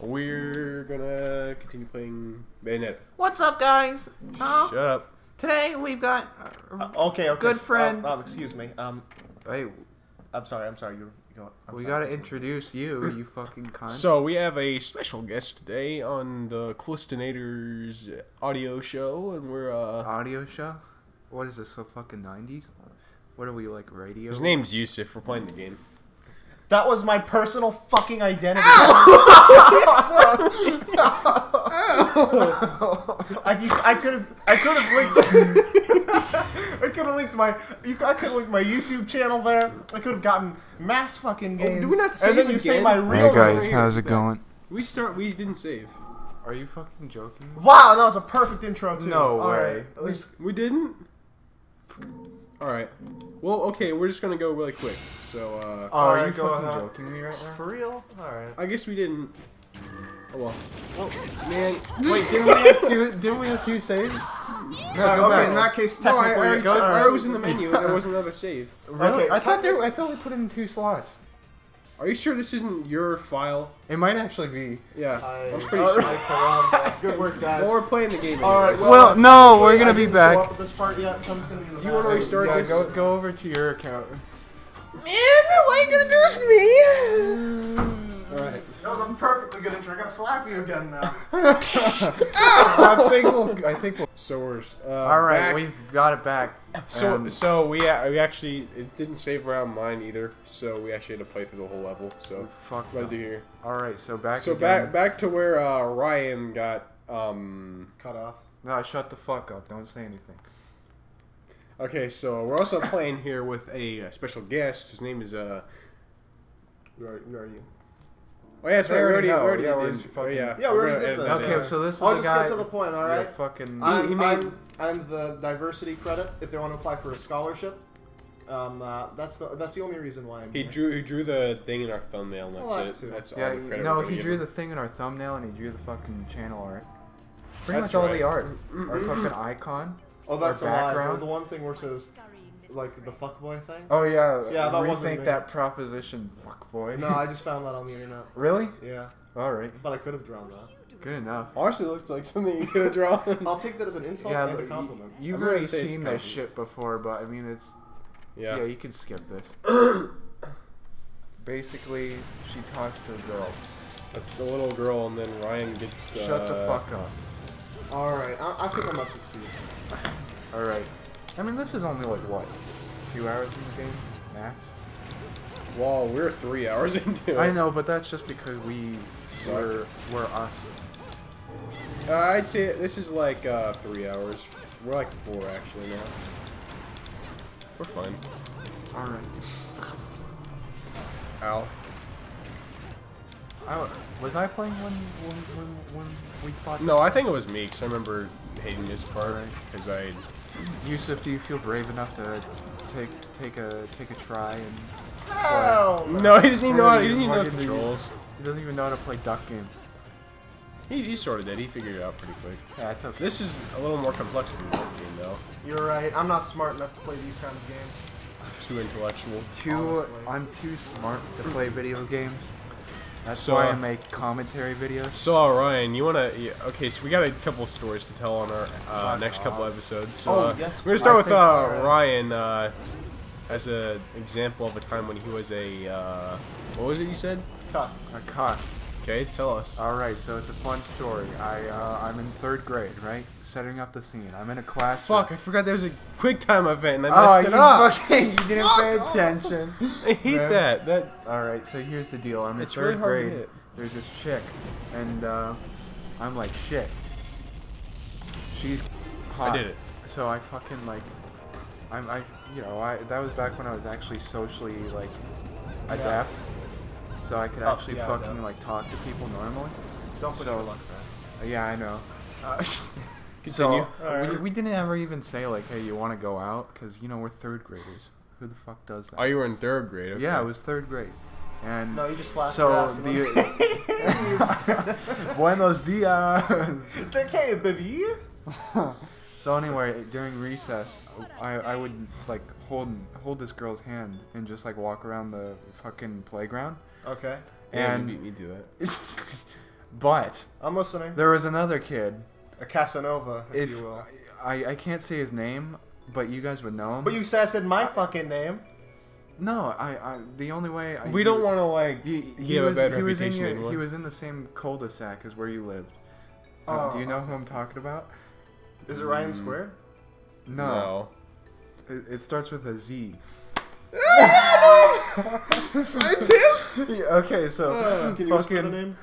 we're gonna continue playing Bayonetta. What's up, guys? Uh, Shut up. today we've got. Uh, Uh, okay, okay. Good friend. Um, um, excuse me. Um, hey, I'm sorry. I'm sorry. You go. I'm we sorry. gotta introduce you, you fucking cunt. So we have a special guest today on the Khlistinators audio show, and we're uh, audio show. What is this? The fucking nineties? What are we like? Radio? his name's Yusef. We're playing the game. That was my personal fucking identity. I, I could have I could have linked I could have linked my you, I could have linked my YouTube channel there. I could have gotten mass fucking games. do we not save and save then you say again? my Hey, guys, name. how's it going? We start. We didn't save. Are you fucking joking? Wow, that was a perfect intro too. No All way. right, let's- We didn't. All right. Well, okay. We're just gonna go really quick. So uh, Oh, are Alright, you fucking ahead. joking me right now? for real. All right. I guess we didn't. Oh well. Well, man. Wait, didn't we have two? Didn't we have two saves? No, go okay, back. in that case, No, I, I, already go- took- all I was in the menu. and There was another save. Really? Okay, I thought there. I thought we put it in two slots. Are you sure this isn't your file? It might actually be. Yeah, I- I'm pretty sure. right, around. Good work, guys. Well, we're playing the game. All right. anyways. Well, uh, no, we're gonna be didn't back. show up at this part yet, so I'm just gonna be in the Do you wanna back. restart yeah, this? go go over to your account. Man, why are you gonna do this to me? Alright. That was a perfectly good intro. I gotta slap you again now. I think we'll. I think we'll. So we're uh, All right, back. we've got it back. So Um, so we a- we actually it didn't save around mine either. So we actually had to play through the whole level. So fuck what up. do here? All right, so back. So again. back back to where uh, Ryan got um. Cut off. No, shut the fuck up. Don't say anything. Okay, so we're also playing here with a, uh special guest. His name is uh. Where are, where are you? Oh yeah, that's right. We already already, know. we already Yeah, we're did. just Oh yeah. Yeah, we already did this. this Okay, in. so this is I'll the just guy. get to the point, All right. Yeah, fucking. I'm, he made- I'm, I'm the diversity credit if they want to apply for a scholarship. Um, uh, that's the that's the only reason why I'm He here. drew he drew the thing in our thumbnail. And that's Well, it. too. That's all the credit. no, we're gonna he drew the thing in our thumbnail and he drew the fucking channel art. Pretty That's much all the art. Our fucking icon. Oh, that's a Or lie. The one thing where it says like the fuckboy thing. Oh yeah. Yeah, that wasn't me. that proposition, fuckboy. No, I just found that on the internet. really? Yeah, All right. but I could have drawn that. Good enough. Honestly, it looks like something you could have drawn. I'll take that as an insult Yeah, and a but compliment. you've already seen a this shit before, but I mean it's yeah. yeah, you can skip this. Basically, she talks to a girl. The little girl, and then Ryan gets. Uh, Shut the fuck up. All right, I, I think I'm up to speed. All right. I mean, this is only like what, two hours in the game, max. Well, we're three hours into it. I know, but that's just because we Suck. were were us. Uh, I'd say this is like uh, three hours. We're like four actually now. We're fine. All right. Ow. I, was I playing when when when, when we fought? No, I think it was me because I remember hating this part because I. Yusef, do you feel brave enough to take take a take a try and? Hell no. No, he doesn't even know. How, he Really doesn't even know the controls. He doesn't even know how to play duck game. He, he sort of did. He figured it out pretty quick. Yeah, it's okay. This is a little more complex than that game, though. You're right. I'm not smart enough to play these kind of games. Too intellectual. too. honestly. I'm too smart to play video games. That's So, why I make commentary videos. So, uh, Ryan, you wanna? Yeah, okay, so we got a couple of stories to tell on our uh, next couple episodes. So, Oh, uh, yes, we're gonna start I with uh. Ryan uh, as an example of a time when he was a. Uh, what was it you said? Cut. A cock. Okay, tell us. All right, so it's a fun story. I uh, I'm in third grade, right? Setting up the scene. I'm in a class. Fuck, I forgot there was a quick time event and I Oh, messed you it up. fucking you didn't Fuck pay off. attention. I hate Man. that. That All right, so here's the deal. I'm in It's third really grade. There's this chick, and uh, I'm like, shit. She's hot. I did it. So I fucking like, I'm I you know I that was back when I was actually socially like adept, so I could Oh, actually yeah, fucking yeah. like talk to people normally. Don't put So- your luck there. Yeah, I know. Uh, Continue. So Alright. we, we didn't ever even say like, hey, you want to go out? Because you know we're third graders. Who the fuck does that? Oh, you were in third grade. Okay. Yeah, it was third grade. And No, you just slapped so your ass. and the then- buenos dias. Think, hey, baby. so anyway, during recess, I I would like hold hold this girl's hand and just like walk around the fucking playground. Okay. Damn, and you beat me to it. But I'm listening. there was another kid. A Casanova, if, If you will. I, I can't say his name, but you guys would know him. But you said I said my fucking name. no, I, I the only way I, We don't want to like He, he give a was, bad he was in your, anymore. he was in the same cul-de-sac as where you lived. Uh, Oh, do you know who I'm talking about? Is it Ryan Squared? No, It, it starts with a Z. It's him. Yeah, okay, so Uh, Can you whisper the fucking name?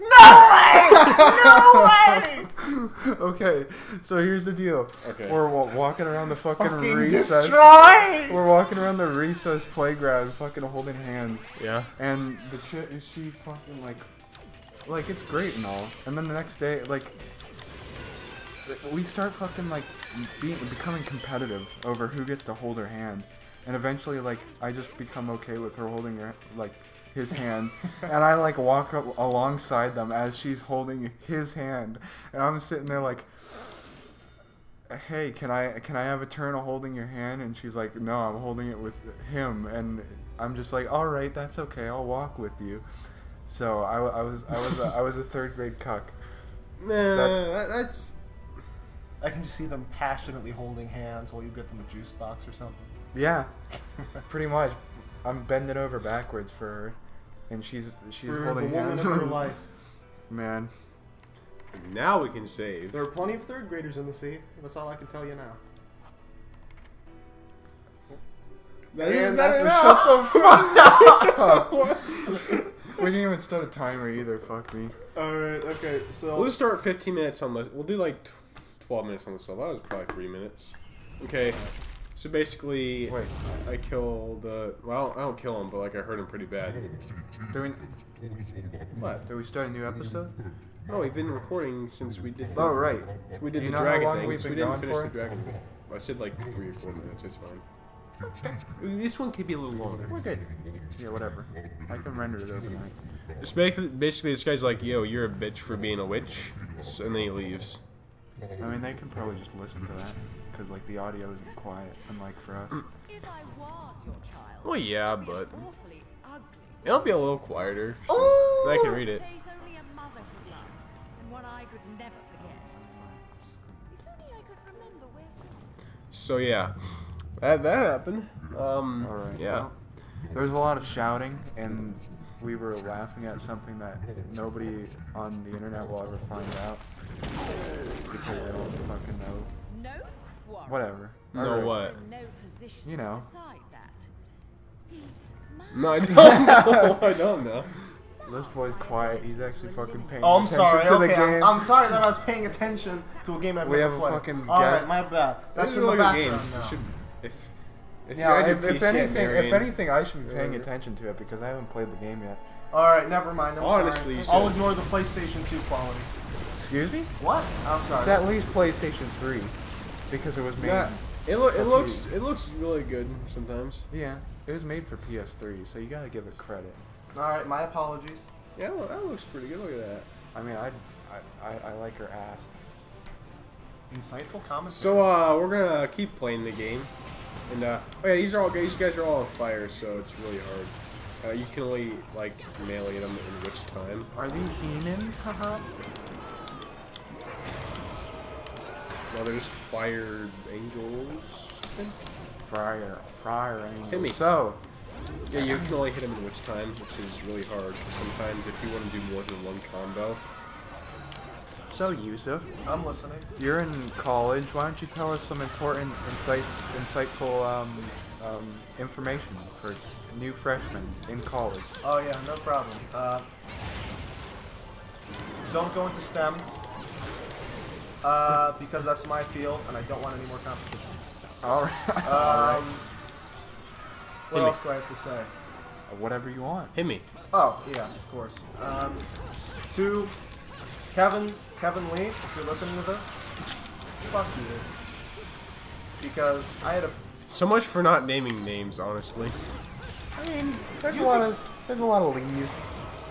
okay. So here's the deal. Okay. We're wa- walking around the fucking, Fucking recess. destroy! We're walking around the recess playground, fucking holding hands, Yeah. and the chick, is she fucking like, like it's great and all, and then the next day, like, we start fucking like being becoming competitive over who gets to hold her hand, and eventually, like, I just become okay with her holding her like his hand, and I like walk up alongside them as she's holding his hand, and I'm sitting there like hey can i can i have a turn of holding your hand? And she's like no i'm holding it with him. And i'm just like all right that's okay. I'll walk with you. So i, I was i was a, i was a third grade cuck. Nah, That's- that's I can just see them passionately holding hands while you get them a juice box or something. Yeah pretty much i'm bending over backwards for her and she's she's For the holding woman hands of her life. man now we can save. There are plenty of third graders in the sea. That's all I can tell you now. That And is that's better a now. we didn't even start a timer either fuck me Alright, okay, so. We'll just start 15 minutes on the. We'll do like tw- 12 minutes on the stuff. That was probably three minutes. Okay. So basically, wait I killed. Uh, well, I don't kill him, but like I hurt him pretty bad. do we What? do we start a new episode No, we've been recording since we did. The, oh right We did the dragon thing. we've so we didn't finish for? the dragon. I said like three or four minutes. It's fine. This one could be a little longer. we're good yeah whatever i can render it overnight It's basically, basically, this guy's like, "Yo, you're a bitch for being a witch," so, and then he leaves. I mean, they can probably just listen to that because like the audio isn't quiet, unlike for us. If I was your child, Well, yeah, but ugly. it'll be a little quieter. So then I can read it. Face only a mother could love, and one I could never forget. If only I could remember where from. So yeah, that that happened. Um, All right. yeah. well, there was a lot of shouting, and we were laughing at something that nobody on the internet will ever find out because they don't fucking know. No quarrel. Whatever. No Alright. what? No position You know. to decide that. See, No, I don't know. I don't know. This boy's quiet. He's actually fucking paying Oh, I'm attention sorry. to the Okay, I'm, game. I'm sorry that I was paying attention to a game I've We never have a played. fucking All right, my bad. That's This in the really good game. background You should, if if yeah, you had if, if anything, if Marion- anything, I should be paying attention to it because I haven't played the game yet. All right, never mind. I'm Honestly, sorry. I'll ignore the PlayStation 2 quality. Excuse me? What? I'm sorry. It's at least PlayStation 3 because it was made. Yeah, it lo- it looks you. it looks really good sometimes. Yeah, it was made for PS3, so you gotta give it credit. All right, my apologies. Yeah, well, that looks pretty good. Look at that. I mean, I, I, I, I like her ass. Insightful comments. So uh, we're gonna keep playing the game, and uh, oh yeah, these are all these guys are all on fire, so it's really hard. Uh, you can only like melee them in Witch Time. Are these demons? Haha. No, they're just fire angels. Something. Friar, friar angel. Hit me. So, Yeah, you can only hit them in Witch Time, which is really hard. sometimes if you want to do more than one combo, so Yusef, I'm listening. you're in college. Why don't you tell us some important, insight, insightful um, um, information for new freshmen in college? Oh yeah, no problem. Uh, don't go into STEM uh, because that's my field, and I don't want any more competition. All right. Um, what Hit me. else do I have to say? Whatever you want. hit me. Oh yeah, of course. Um, to Kevin, Kevin Lee, if you're listening to this, fuck you. Because I had a So much for not naming names, honestly. I mean, there's a lot of there's a lot of Lees.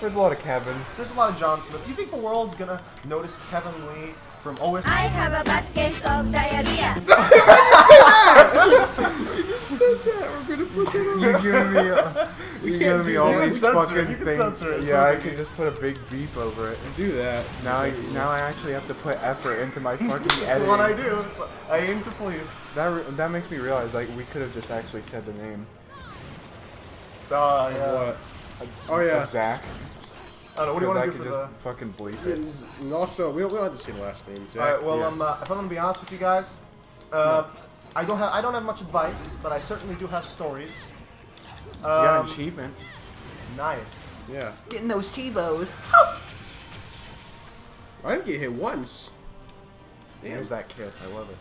There's a lot of Kevins. there's a lot of John Smith. Do you think the world's gonna notice Kevin Lee from OS? I have a bad case of diarrhea. You just said that. We're gonna put that You giving me a, We You're can't giving me do all that. these Censor it. fucking You can things. censor it. Yeah, I Something. can just put a big beep over it. And do that. Now, I, now I actually have to put effort into my fucking That's editing. what I do. It's what I aim to please. That re- that makes me realize like we could have just actually said the name. Uh, yeah. What? Oh yeah. Of Zach. I don't know. What do you want to do could for just the? fucking bleep it. Is- And also, we don't, we don't have to say the last name. Zach. All right. Well, Yeah. um, uh, if I'm gonna be honest with you guys, uh, I don't have I don't have much advice, but I certainly do have stories. You got Um, an achievement. nice. yeah. Getting those TiVos. I didn't get hit once. Damn. There's that kiss. I love it.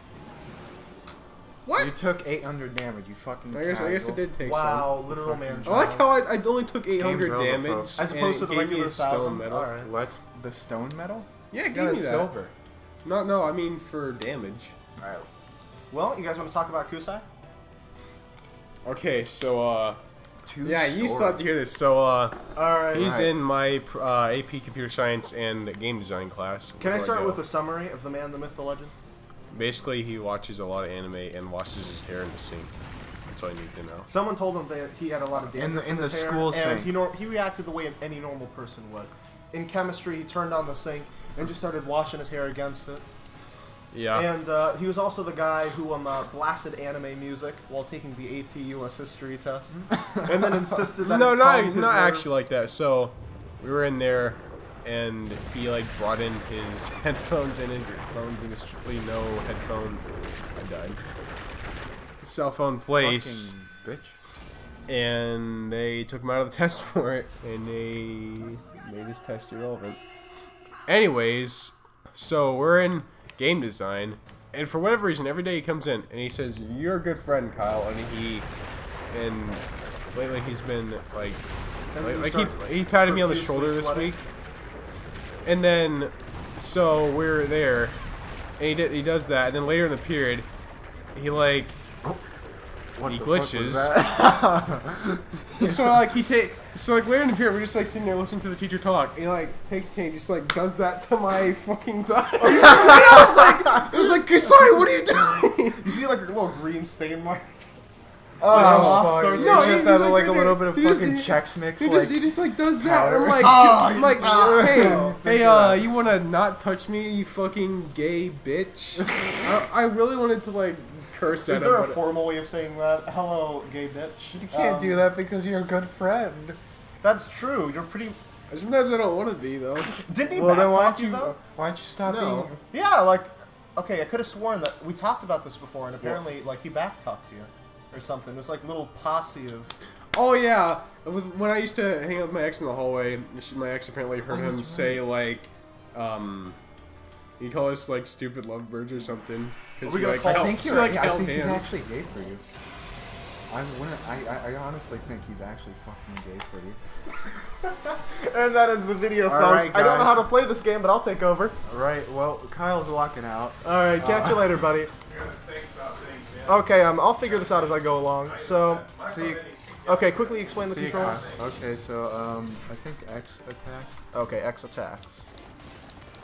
What? You took 800 damage. You fucking. I guess I guess it did take Wow, literal man. some. I like how I, I only took 800 over, damage. folks. As opposed to the regular stone thousand. medal. All right. Let's the stone medal. Yeah, it gave me that. silver. No, no, I mean for damage. Alright. Well, you guys want to talk about Kusai? Okay, so uh, Two yeah, you still stories. have to hear this. So uh, All right. he's Right. in my uh, AP Computer Science and Game Design class. Can I start go. with a summary of the man, the myth, the legend? Basically, he watches a lot of anime and washes his hair in the sink. That's all you need to know. Someone told him that he had a lot of In the- in his the hair, school and sink. he nor- he reacted the way any normal person would. In chemistry, he turned on the sink and just started washing his hair against it. Yeah. And uh, he was also the guy who um, uh, blasted anime music while taking the AP US history test, and then insisted that no, it not not nerves. actually like that. So we were in there, and he like brought in his headphones and his earphones and his strictly no headphone. I died. Cell phone place, Fucking bitch. and they took him out of the test for it, and they made his test irrelevant. Anyways, so we're in game design, and for whatever reason, every day he comes in and he says, "You're a good friend, Kyle," and he and lately he's been like like, like he, he patted me on the shoulder this sweating. week, and then so we're there, and he did, he does that, and then later in the period, he like What He glitches. so like he take so like later in the period we're just like sitting there listening to the teacher talk, and he like takes his just like does that to my fucking thigh, and I was like, I was like, Kasai, what are you doing? You see like a little green stain mark. Oh, lost fuck. those- You No, just he's have like like a little bit of He just- fucking he- Chex Mix, He like just, he just like does that. I'm like, Oh, I'm like, ah. hey, hey, uh, that. you wanna not touch me, you fucking gay bitch? I, I really wanted to like curse at Is him. there a formal way of saying that? Hello, gay bitch. You can't Um, do that because you're a good friend. That's true. You're pretty. Sometimes I don't want to be though. Didn't he Well, then why backtalk don't you you though? why don't you stop No. being? Yeah, like, okay, I could have sworn that we talked about this before, and apparently, like, he backtalked you or something. It was like little posse of. Oh yeah, when I used to hang out with my ex in the hallway, my ex apparently heard him say like, um, you call us like stupid lovebirds or something. Because Are we we like call- I think you're. like I held think he's actually gay for you. I wouldn't. I, I, I honestly think he's actually fucking gay for you. And that ends the video, All folks. right, I don't know how to play this game, but I'll take over. Right. Well, Kyle's walking out. All right, catch you later, buddy. Okay, um, I'll figure this out as I go along. So, See. okay, quickly explain the See controls. Kyle. Okay. So um, I think X attacks. Okay, X attacks.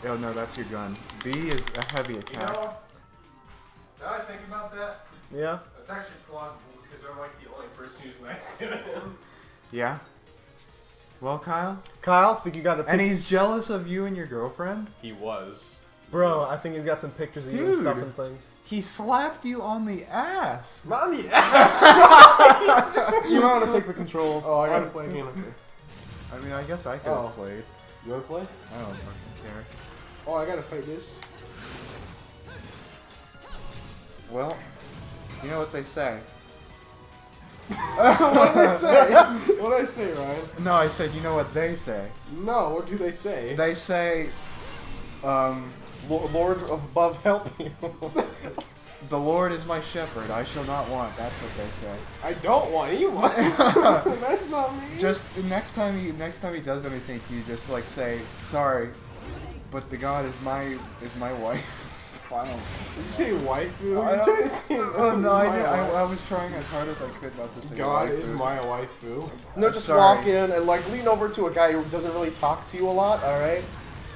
Oh no, that's your gun. B is a heavy attack. now I think about that, Yeah. it's actually plausible because I'm like the only person who's nice to him. Yeah. Well, Kyle. Kyle, think you got a And he's jealous of you and your girlfriend. He was. Bro, I think he's got some pictures of you and stuff and things. He slapped you on the ass. Not on the ass! you might want to take the controls. Oh, I gotta play again. I mean, I guess I could have Oh. played. You wanna play? I don't fucking care. Oh, I gotta fight this. Well, you know what they say. what did I say? what did I say, Ryan? No, I said you know what they say. No, what do they say? They say, um, Lo- Lord of above, help you. the Lord is my shepherd; I shall not want. That's what they say. I don't want anyone. That's not me. Just next time he next time he does anything, you just like say sorry, but the God is my is my wife. Final. Did you say waifu? I You don't- to say Oh, no, I, did, I. I was trying as hard as I could not to say God waifu. is my waifu. No, just sorry. walk in and like lean over to a guy who doesn't really talk to you a lot, all right?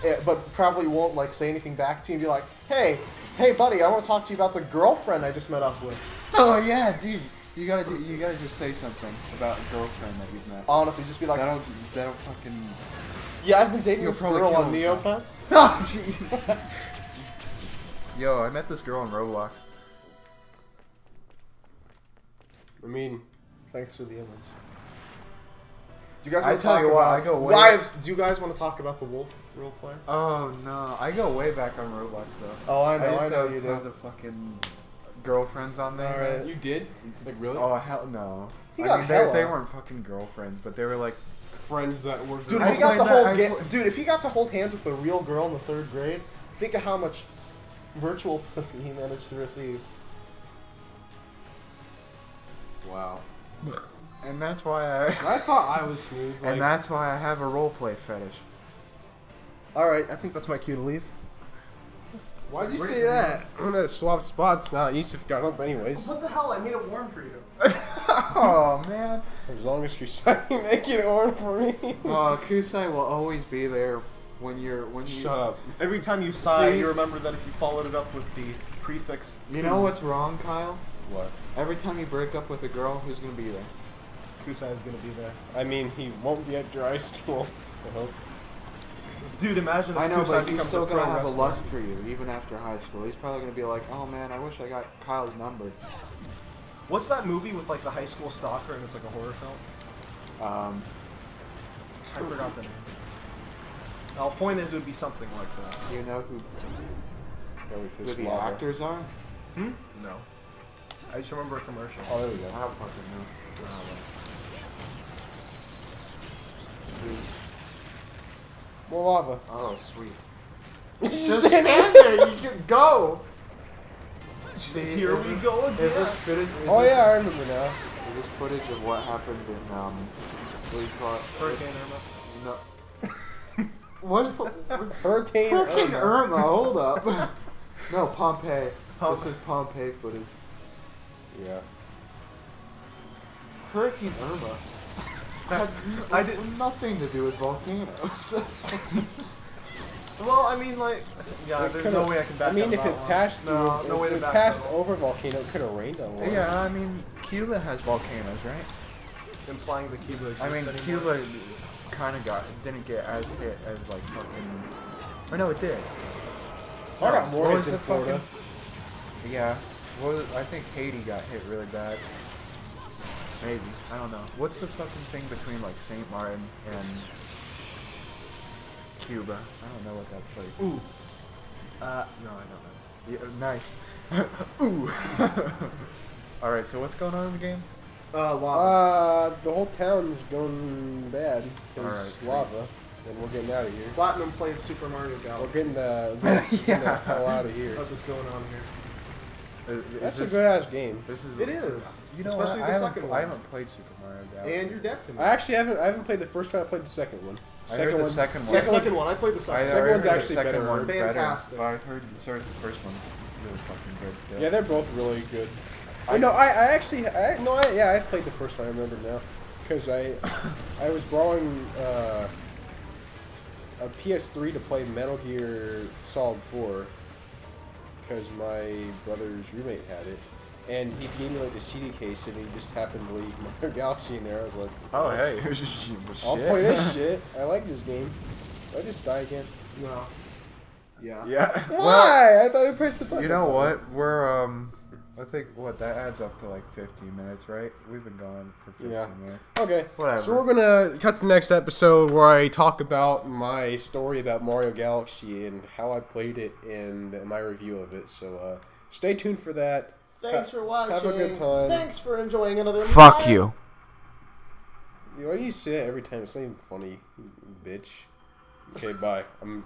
Eh, but probably won't like say anything back to you and be like, "Hey, hey, buddy, I want to talk to you about the girlfriend I just met up with." Oh yeah, dude. You gotta do, you gotta just say something about a girlfriend that you've met. Honestly, just be like, that'll that'll fucking. yeah, I've been dating You'll this girl on. Neopets. Oh jeez. Yo, I met this girl on Roblox. I mean, Thanks for the image. Do you guys I want to tell talk you what, about I go way- wives? Do you guys want to talk about the wolf role play? Oh no, I go way back on Roblox though. Oh, I know, I used I to know have you do. tons of fucking girlfriends on there. Alright. you did? Like, really? Oh hell no. He I got mean, they, hella. they weren't fucking girlfriends, but they were like, Friends that were Dude, if he got played to hold, I ga- dude, if he got to hold hands with a real girl in the third grade, think of how much virtual pussy he managed to receive. Wow. And that's why I, I thought I was smooth. Like, and that's why I have a roleplay fetish. All right, I think that's my cue to leave. why'd you say that? I'm gonna swap spots now. Yusef got up anyways. What the hell? I made it warm for you. oh man. As long as you're sorry, make it warm for me. Oh, Kusai will always be there when you're when you. Shut up. Every time you sigh, See? you remember that if you followed it up with the prefix. You know what's wrong, Kyle? What? Every time you break up with a girl, who's gonna be there? Kusai is gonna be there. I mean, he won't be at dry school. I hope. Dude, imagine if I know, Kusai but he's still gonna have a lust for you, even after high school. He's probably gonna be like, "Oh man, I wish I got Kyle's number." What's that movie with like the high school stalker and it's like a horror film? Um, I forgot the name. Now, point is, it would be something like that. do you know who, who the actors are? Hmm? No. I just remember a commercial. Oh, there we I go. don't fucking know. See? More lava. Oh, sweet. Just stand there. You can go. See, Here we this- go again. Is this footage? Is Oh this, yeah, I remember now. Is this footage of what happened in um? What do you call it? Hurricane Irma. No. what? what- Hurricane. Hurricane Irma. Irma. Hold up. no, Pompeii. Pom- This is Pompeii footage. Yeah. Hurricane Irma had n- I did- nothing to do with volcanoes. Well, I mean, like, yeah, It there's no way I can back I mean, if it one. passed through, no, if no way to back passed that over volcano, it could have rained on one. yeah, I mean, Cuba has volcanoes, right? Implying that Cuba exists I mean, anymore. Cuba kind of got didn't get as hit as like fucking. Or no, it did. I got more hit than the fucking- Florida. Yeah. What was, I think Haiti got hit really bad. Maybe I don't know. What's the fucking thing between like Saint Martin and Cuba? I don't know what that place. is. Ooh. Uh, no, I don't know. Yeah, nice. Ooh. All right. So what's going on in the game? Uh, lava. Uh, the whole town's going bad. There's Alright, sweet. lava, and we're getting out of here. Platinum played Super Mario We're Galaxy. getting the, we're getting the hell out of here. That's what's going on here. Is That's a good ass game. This is. It is. You know, Especially what? the I second haven't, one. I haven't played Super Mario Galaxy. And you're decked to me. I actually haven't. I haven't played the first one. I played the second one. I Second heard the one's- second one. Second second one. I played the I, second. I Second heard one's the actually second better. one Fantastic. Better. But I heard sorry, the first one really fucking good still. Yeah, they're both really good. I- I, no, I, I actually, I, no, I, yeah, I've played the first one. I remember now, because I, I was borrowing uh, a PS3 to play Metal Gear Solid 4, because my brother's roommate had it, and he gave me like a CD case, and he just happened to leave Mario Galaxy in there. I was like, Oh hey, I'll play this shit. I like this game. I just die again. No. Yeah. Yeah. Why? I thought I pressed the button. You know what? We're um, I think what that adds up to like 15 minutes, right? We've been gone for 15 Yeah. minutes. Okay. Whatever. So we're gonna cut to the next episode where I talk about my story about Mario Galaxy and how I played it and my review of it. So uh, stay tuned for that. Thanks Ha- for watching. have a good time. Thanks for enjoying another. Fuck night. you. Why do you say it every time? It's not even funny, bitch. Okay, bye. I'm.